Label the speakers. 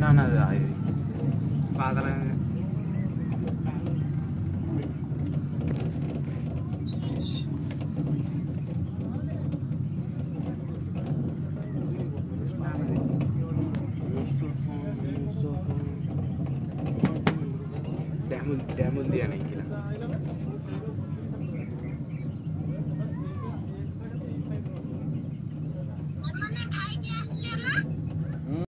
Speaker 1: പ്രശ്നമാണ് അത് പാതളം ഡാമുന്തിയാണെങ്കിൽ